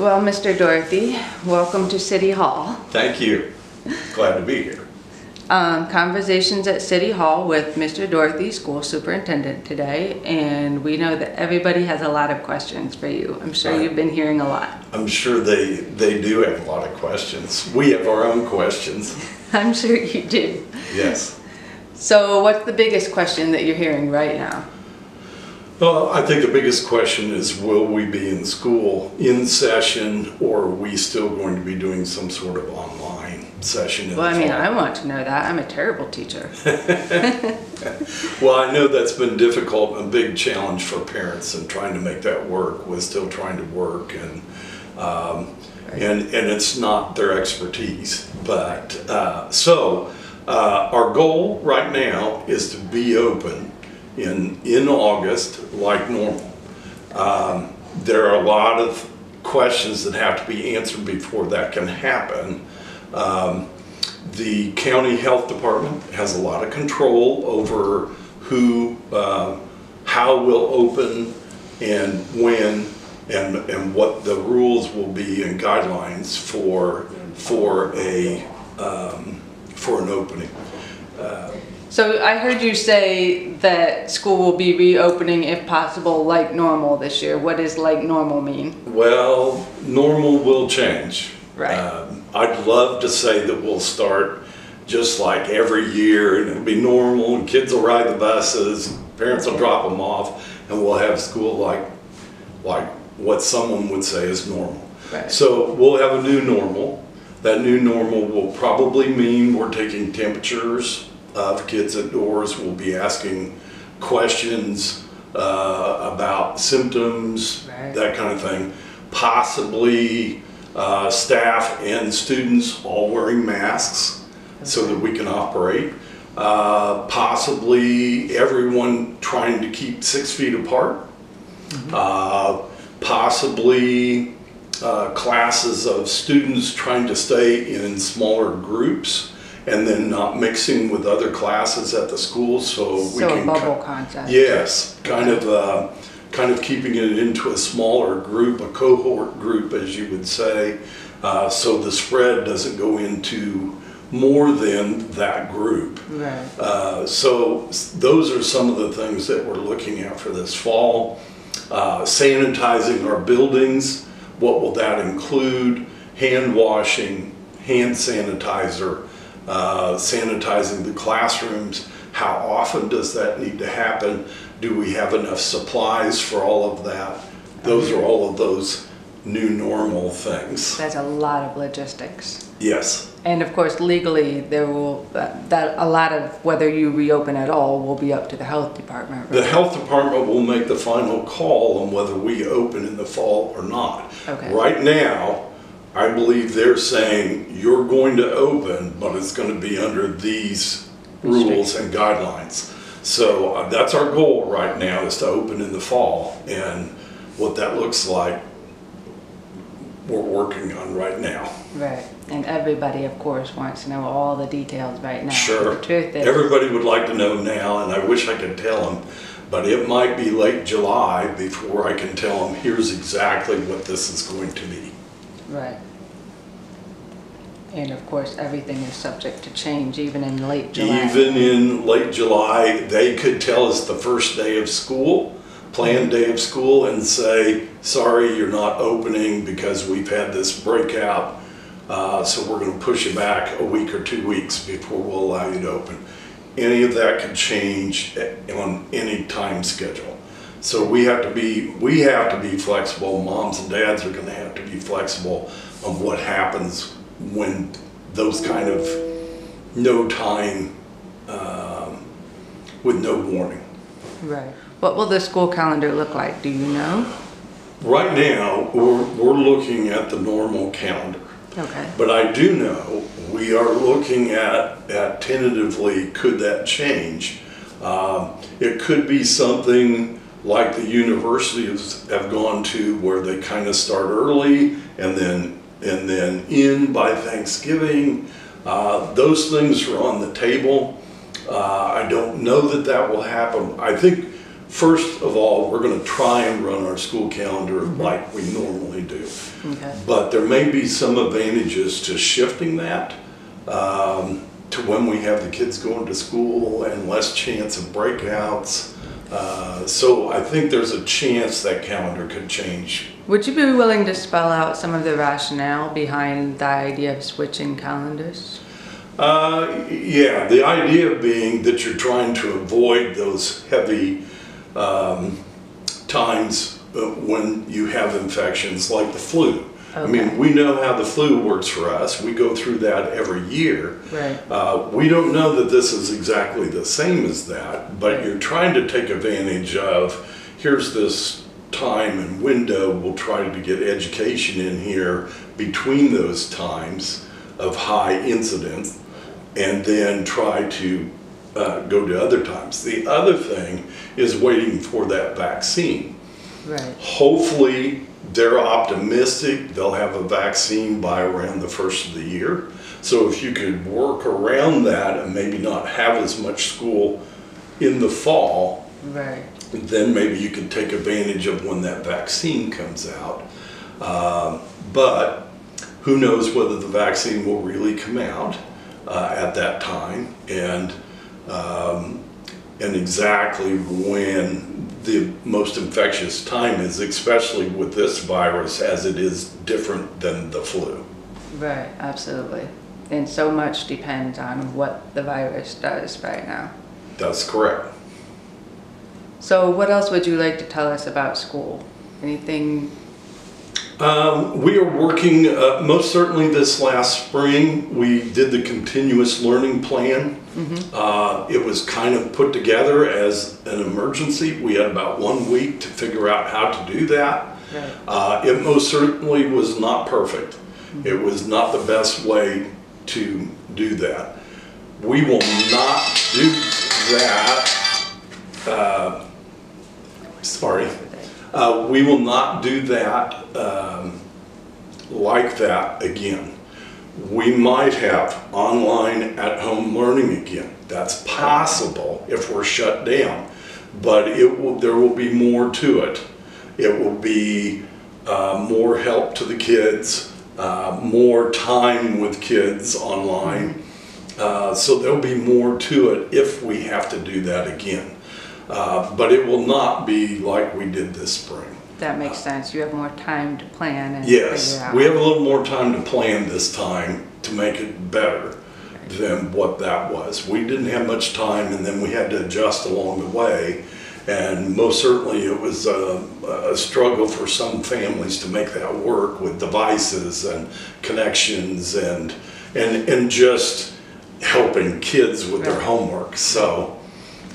Well, Mr. Dorathy, welcome to City Hall. Thank you. Glad to be here. Um, conversations at City Hall with Mr. Dorathy, school superintendent today, and we know that everybody has a lot of questions for you. I'm sure Right. you've been hearing a lot. I'm sure they, they do have a lot of questions. We have our own questions. I'm sure you do. Yes. So what's the biggest question that you're hearing right now? Well, I think the biggest question is will we be in school in session or are we still going to be doing some sort of online session Well, I mean, fall? I want to know that. I'm a terrible teacher. Well, I know that's been difficult, a big challenge for parents and trying to make that work. We're still trying to work and, um, and, and it's not their expertise. But, uh, so, uh, our goal right now is to be open in, in August like normal. Um, there are a lot of questions that have to be answered before that can happen. Um, the county health department has a lot of control over who, uh, how will open and when and, and what the rules will be and guidelines for, for a, um, for an opening. So I heard you say that school will be reopening if possible like normal this year. What does like normal mean? Well, normal will change. Right. Um, I'd love to say that we'll start just like every year and it'll be normal and kids will ride the buses, parents will drop them off and we'll have school like, like what someone would say is normal. Right. So we'll have a new normal. That new normal will probably mean we're taking temperatures of kids indoors. We'll be asking questions uh, about symptoms, Right. that kind of thing. Possibly uh, staff and students all wearing masks so that we can operate. Uh, Possibly everyone trying to keep six feet apart. Uh, Possibly uh, classes of students trying to stay in smaller groups and then not mixing with other classes at the school so we So can. bubble concept. Yes, kind of, uh, kind of keeping it into a smaller group, a cohort group, as you would say, uh, so the spread doesn't go into more than that group. Right. Uh, So those are some of the things that we're looking at for this fall. Uh, Sanitizing our buildings, what will that include? Hand washing, hand sanitizer, uh, sanitizing the classrooms. How often does that need to happen? Do we have enough supplies for all of that? Those are all of those new normal things. That's a lot of logistics. Yes. And of course, legally, there will, that, that- a lot of whether you reopen at all will be up to the health department. The health department will make the final call on whether we open in the fall or not. Okay. Right now, I believe they're saying you're going to open, but it's going to be under these rules and guidelines. So uh, that's our goal right now is to open in the fall. And what that looks like, we're working on right now. Right. And everybody, of course, wants to know all the details right now. Sure. The truth is. Everybody would like to know now, and I wish I could tell them, but it might be late July before I can tell them, here's exactly what this is going to be. Right. And of course, everything is subject to change even in late July. Even in late July, they could tell us the first day of school, planned day of school, and say, sorry, you're not opening because we've had this breakout. Uh, so we're gonna push it back a week or two weeks before we'll allow you to open. Any of that could change on any time schedule. So we have to be, we have to be flexible, moms and dads are gonna have to be flexible on what happens when those kind of no time, um, with no warning. Right. What will the school calendar look like? Do you know? Right now, we're, we're looking at the normal calendar. Okay. But I do know, we are looking at, at tentatively, could that change? Um, It could be something like the universities have gone to where they kind of start early and then, and then in by Thanksgiving. Uh, Those things are on the table. Uh, I don't know that that will happen. I think first of all, we're gonna try and run our school calendar like we normally do. Okay. But there may be some advantages to shifting that um, to when we have the kids going to school and less chance of breakouts. Uh, So I think there's a chance that calendar could change. Would you be willing to spell out some of the rationale behind the idea of switching calendars? Uh, Yeah, the idea being that you're trying to avoid those heavy um, times uh, when you have infections like the flu. I mean, we know how the flu works for us. We go through that every year. Right. Uh, we don't know that this is exactly the same as that, but Right. you're trying to take advantage of here's this time and window. We'll try to get education in here between those times of high incidence and then try to uh, go to other times. The other thing is waiting for that vaccine. Right. Hopefully, they're optimistic they'll have a vaccine by around the first of the year. So if you could work around that and maybe not have as much school in the fall, Right. then maybe you can take advantage of when that vaccine comes out. Um, but who knows whether the vaccine will really come out uh, at that time and um, and exactly when the most infectious time is, especially with this virus, as it is different than the flu. Right. Absolutely. And so much depends on what the virus does right now. That's correct. So, what else would you like to tell us about school? Anything? Um, we are working, uh, most certainly this last spring, we did the continuous learning plan. Uh, it was kind of put together as an emergency. We had about one week to figure out how to do that. Right. Uh, it most certainly was not perfect. It was not the best way to do that. We will not do that. Uh, sorry. Uh, we will not do that um, like that again. We might have online home learning again. That's possible if we're shut down, but it will, there will be more to it. It will be uh, more help to the kids, uh, more time with kids online. Uh, so there'll be more to it if we have to do that again. Uh, but it will not be like we did this spring. That makes sense. You have more time to plan and Yes, we have a little more time to plan this time to make it better than what that was. We didn't have much time and then we had to adjust along the way. And most certainly it was a, a struggle for some families to make that work with devices and connections and, and, and just helping kids with their homework. So,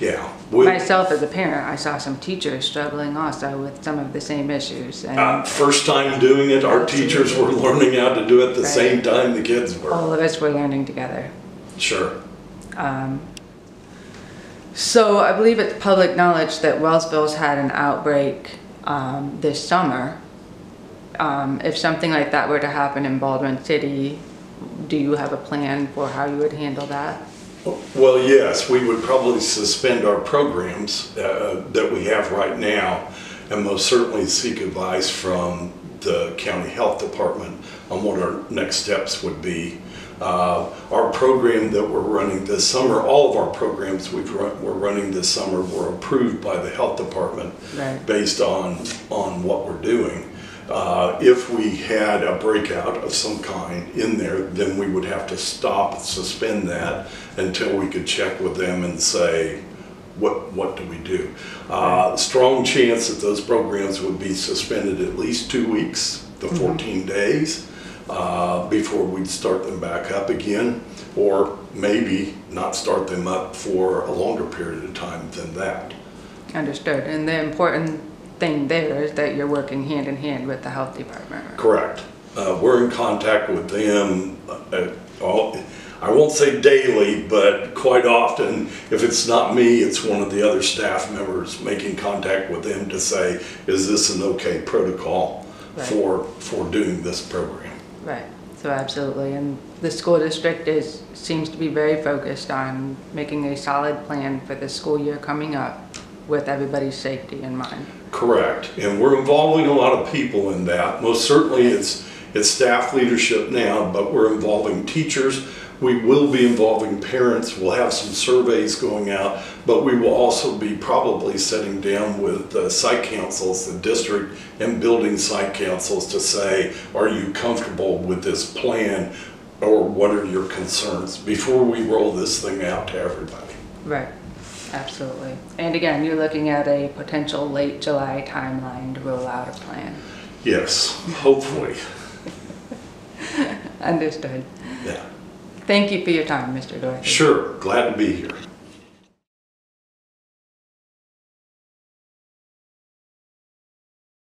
yeah. we- Myself as a parent, I saw some teachers struggling also with some of the same issues, and Uh, first time doing it, our teachers were learning how to do it the Right. same time the kids were. all of us were learning together. Sure. So I believe it's public knowledge that Wellsville's had an outbreak um, this summer. Um, if something like that were to happen in Baldwin City, do you have a plan for how you would handle that? Well, yes, we would probably suspend our programs uh, that we have right now and most certainly seek advice from the county health department on what our next steps would be. Uh, Our program that we're running this summer, all of our programs we've run, we're running this summer were approved by the health department Right. based on, on what we're doing. Uh, If we had a breakout of some kind in there, then we would have to stop, suspend that until we could check with them and say, what, what do we do? Uh, Strong chance that those programs would be suspended at least two weeks, the 14 days, uh, before we'd start them back up again, or maybe not start them up for a longer period of time than that. Understood. And the important thing there is that you're working hand in hand with the health department. Correct. Uh, We're in contact with them, uh, all- I won't say daily, but quite often. If it's not me, it's one of the other staff members making contact with them to say, is this an okay protocol Right. for, for doing this program? Right. So absolutely. And the school district is, seems to be very focused on making a solid plan for the school year coming up. with everybody's safety in mind. Correct, and we're involving a lot of people in that. Most certainly, it's, it's staff leadership now, but we're involving teachers. We will be involving parents, we'll have some surveys going out, but we will also be probably sitting down with the site councils, the district and building site councils to say, are you comfortable with this plan? Or what are your concerns before we roll this thing out to everybody? Right, absolutely. And again, you're looking at a potential late July timeline to roll out a plan. Yes, hopefully, Understood. yeah. Thank you for your time, Mr. Dorathy. Sure, glad to be here.